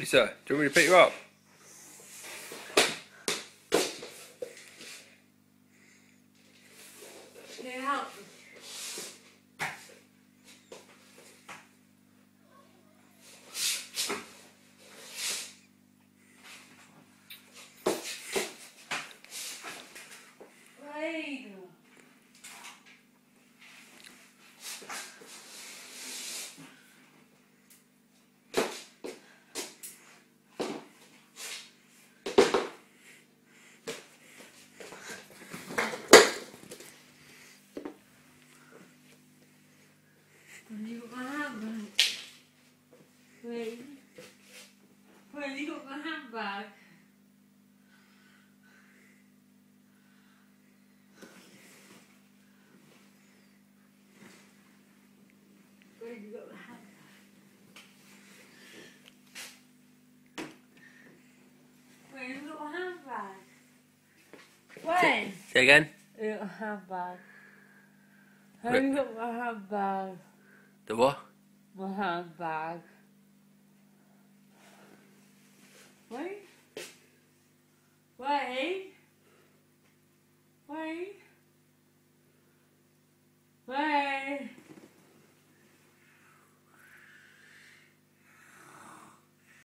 Lisa, do you want me to pick you up? Yeah. Wait. You got my handbag. Wait. Wait, you got my handbag. Where you got my handbag? Where you got my handbag? When? Say again? You got my handbag. Where- you got my handbag? The what? My handbag. Wait. Wait.